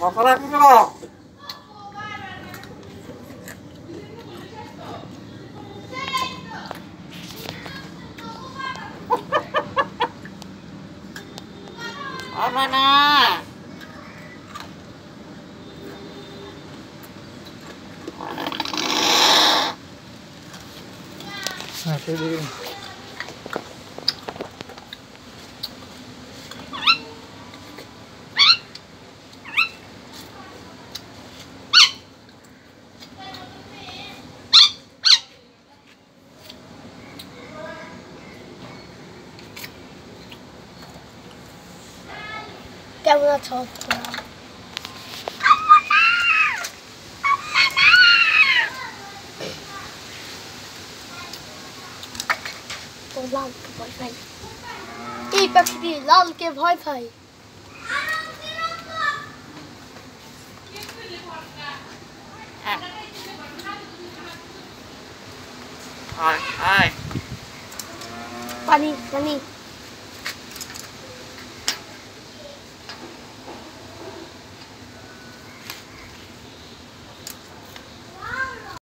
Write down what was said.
働くから危な。い Ah, perdi. আমার না হ্যাঁ সেদিকে কেমন আছো তোমরা? ও লালকে ভয় পাই এই পাখিটি লালকে ভয় পাই আয় আয় পানি পানি